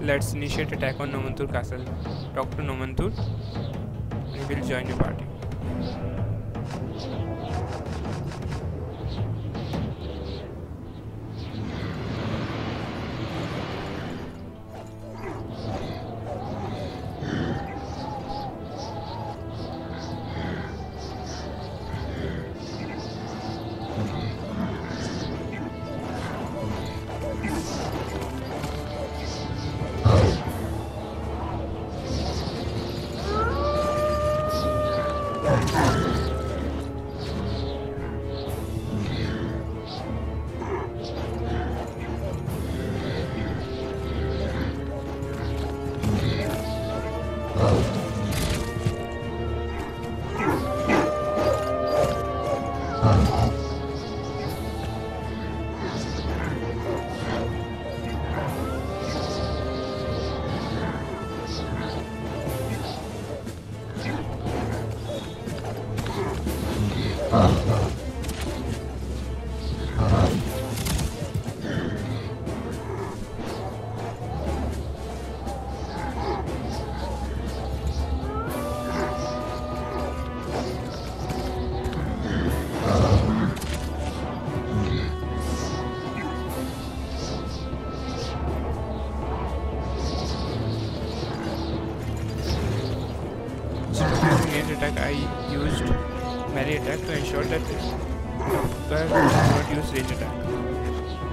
Let's initiate attack on Nomantur castle. Talk to Nomantur. and He will join your party. Not use range attack.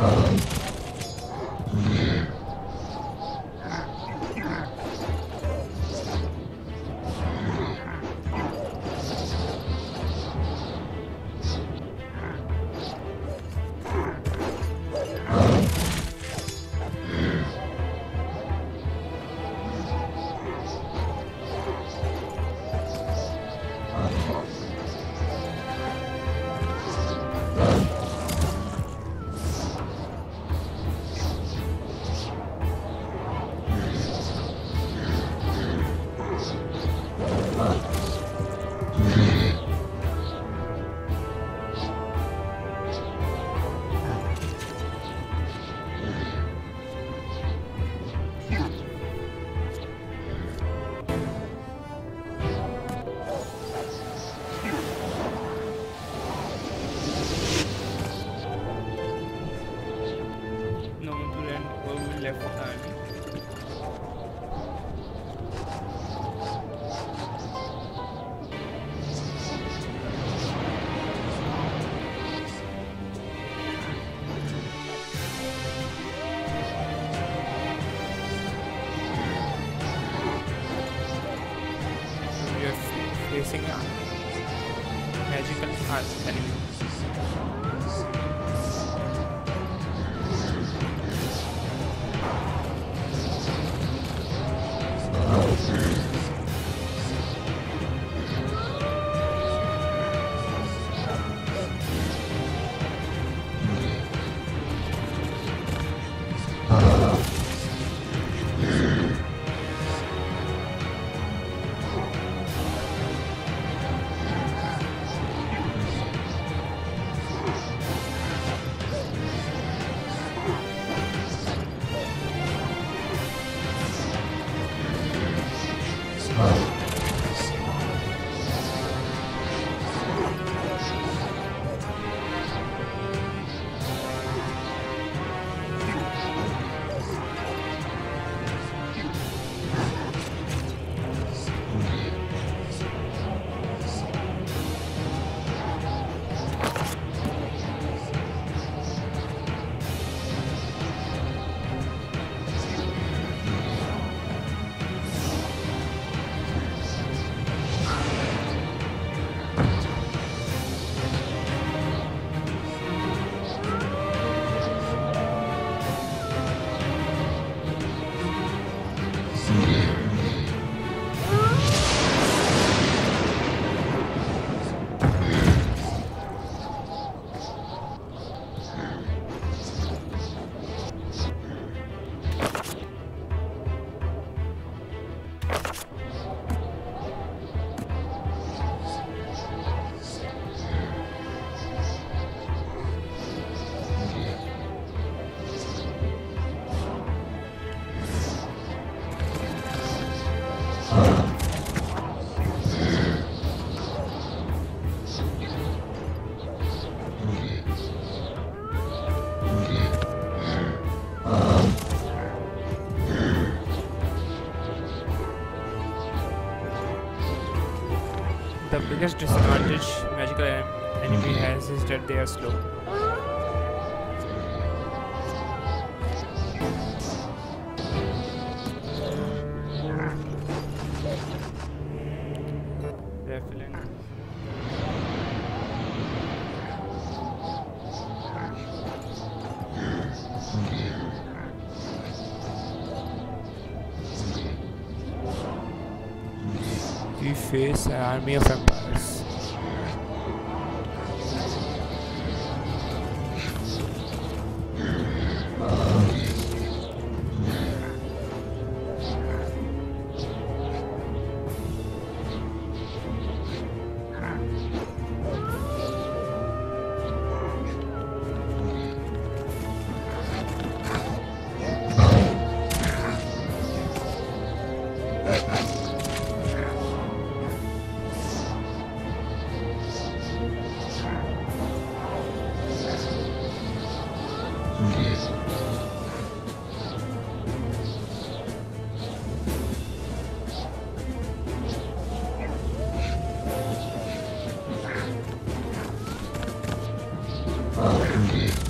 Um, Biggest disadvantage magical enemy has is that they are slow. We face an army of 아, 근데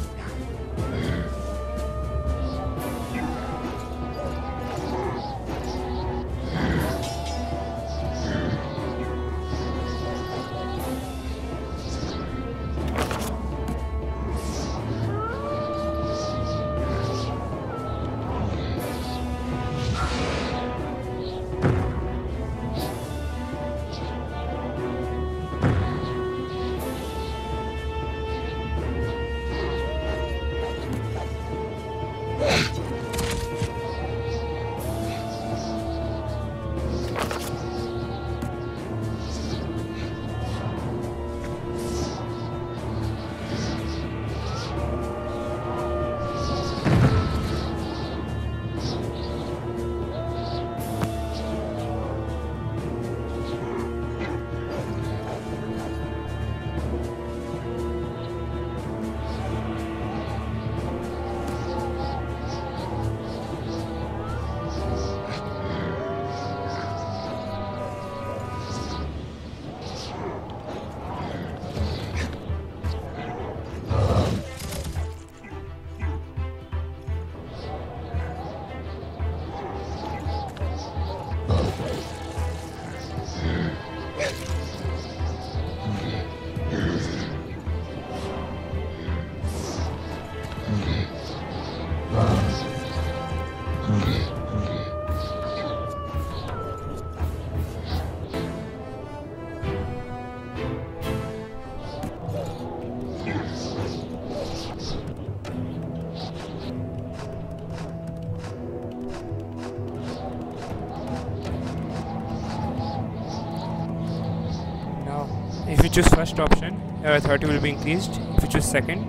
choose first option, your authority will be increased. If you choose second,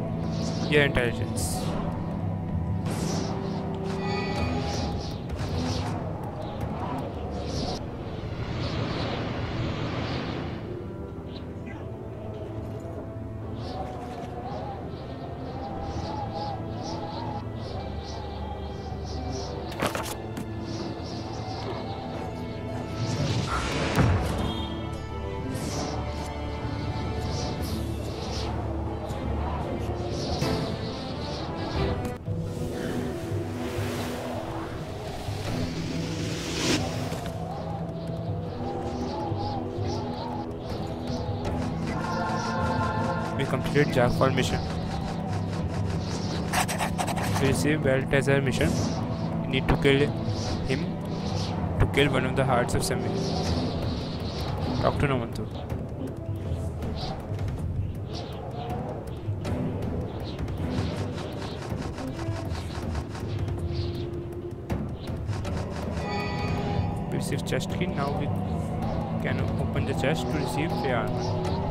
your intelligence. Complete Jack mission receive well treasure mission need to kill him to kill one of the hearts of semi doctor नोमंतु सिर्फ़ chest की now we can open the chest to receive the armour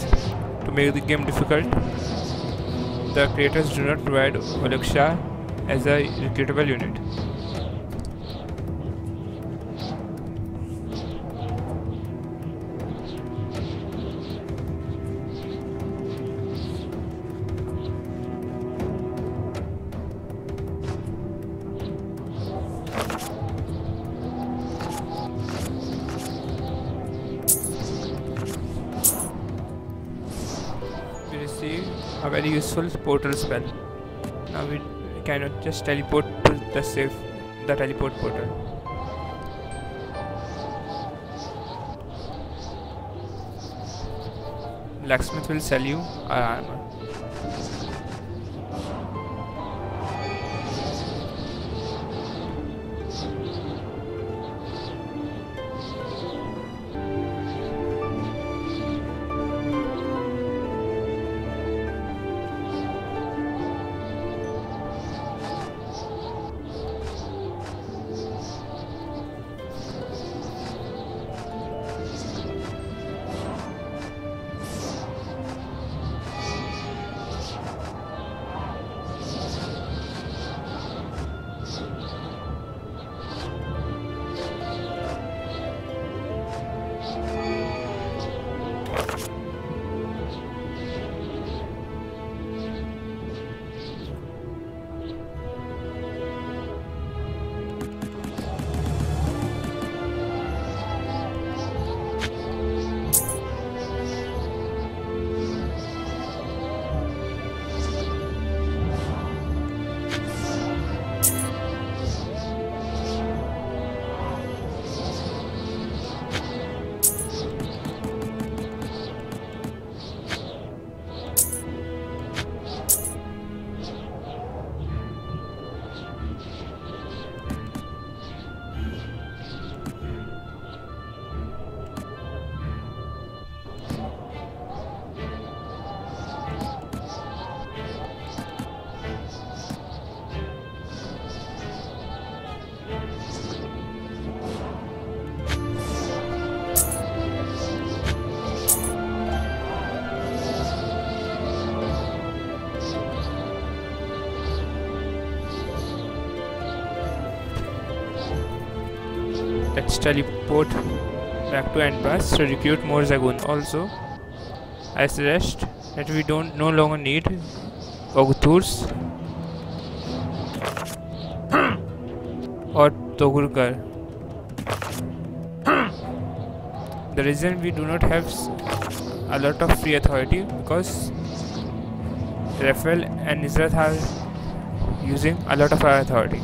To make the game difficult, the creators do not provide Oluksha as a recruitable unit. A very useful portal spell. Now we cannot just teleport to the safe, the teleport portal. Blacksmith will sell you armor. Let's teleport back to Endpass to recruit more Zagun. Also, I suggest that we don't no longer need Ogthurs or Togurkar. The reason we do not have a lot of free authority because Raphael and Nizrat are using a lot of our authority.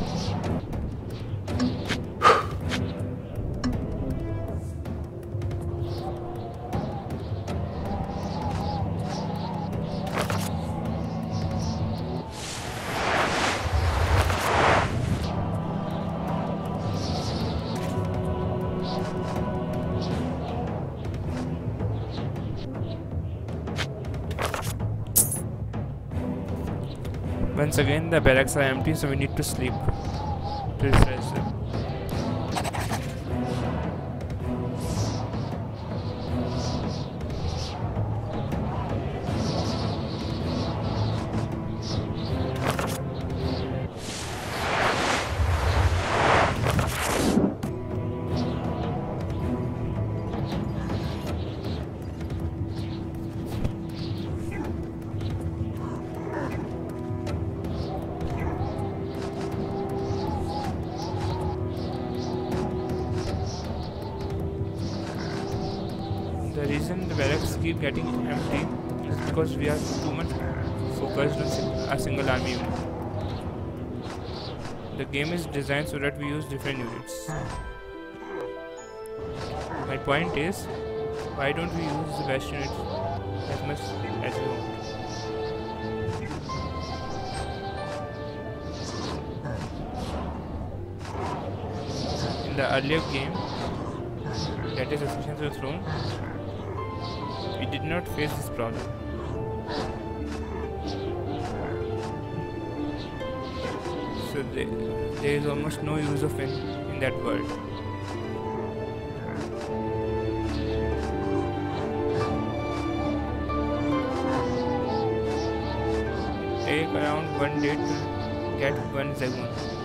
Again, the barracks are empty, so we need to sleep to refresh them. Getting empty because we are too much focused on a single army unit. The game is designed so that we use different units. My point is, why don't we use the best units as much as we want? In the earlier game, that is Ascension the Throne, we did not face this problem. So the, there is almost no use of it in that world. Take around one day to get one Zagun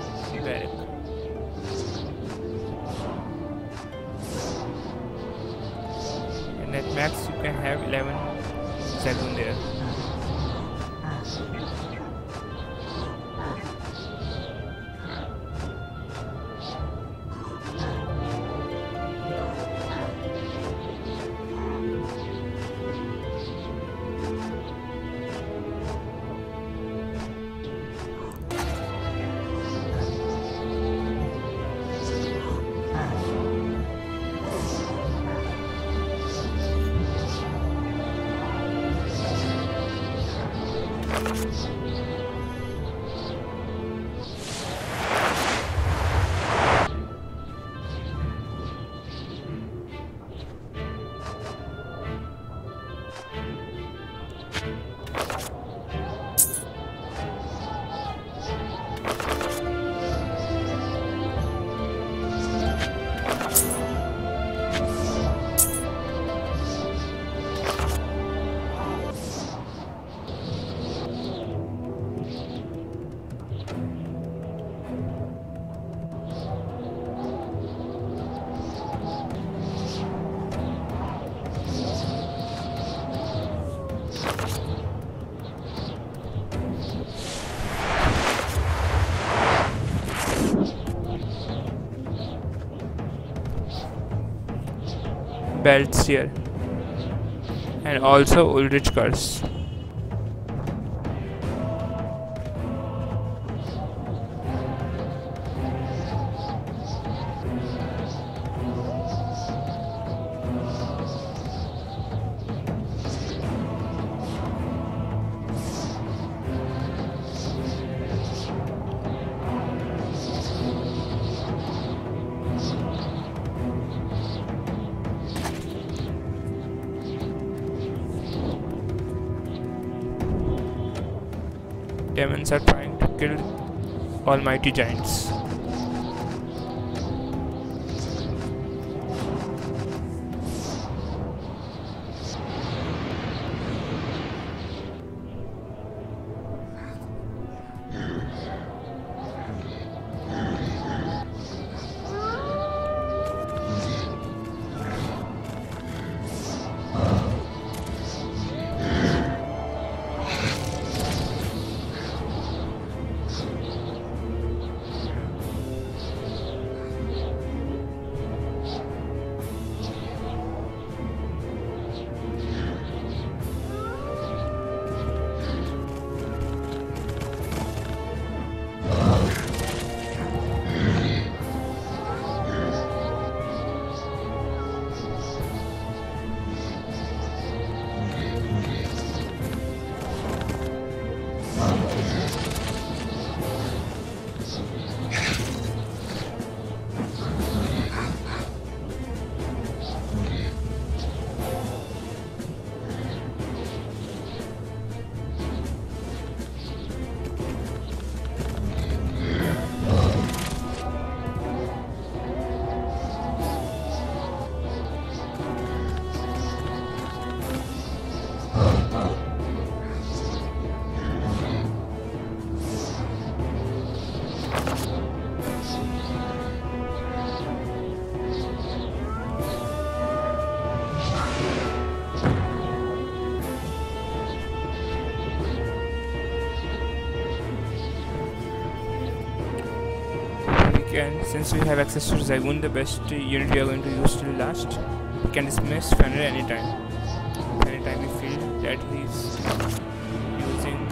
belts here and also Ulrich curse. Demons are trying to kill almighty giants. Since we have access to Zagun, the best unit we are going to use till last, we can dismiss Fenrir anytime. Anytime we feel that he's using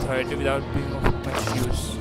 authority without being of much use.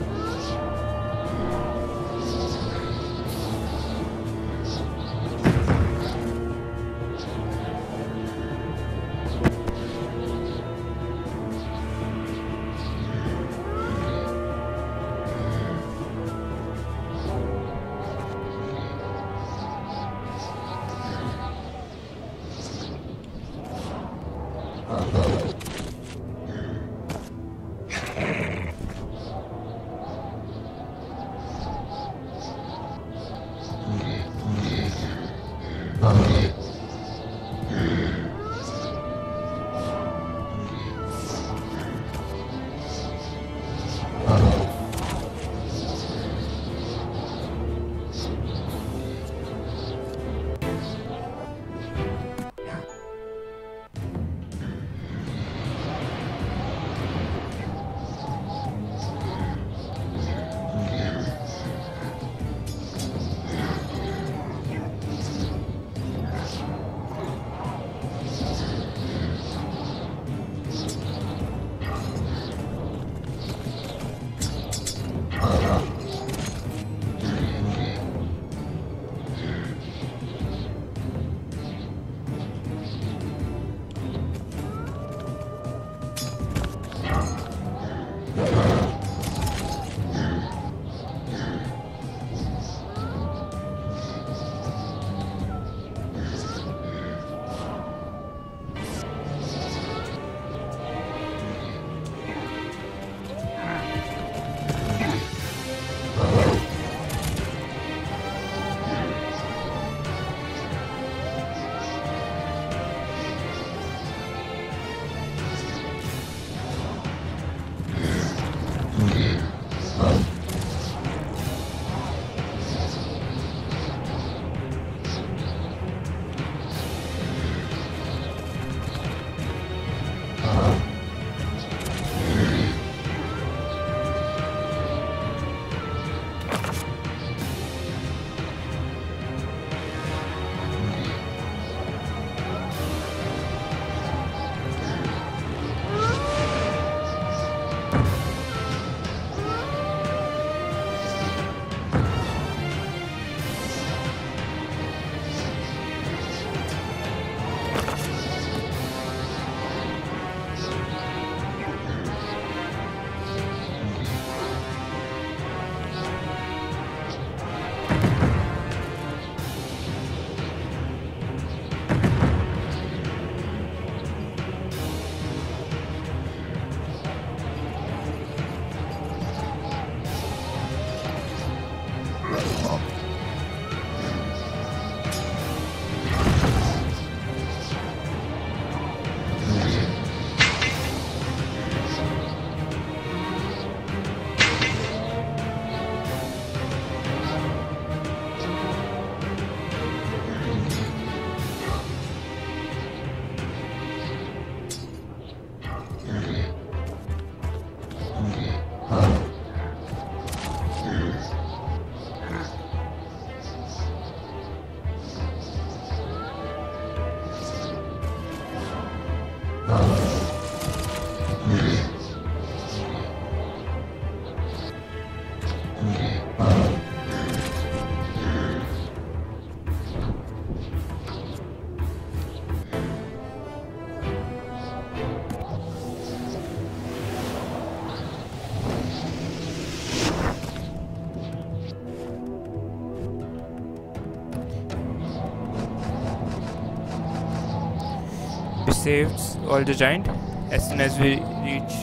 We saved all the giant as soon as we reach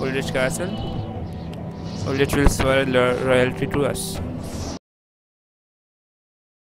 Uldrich Castle. Uldrich will swear loyalty to us.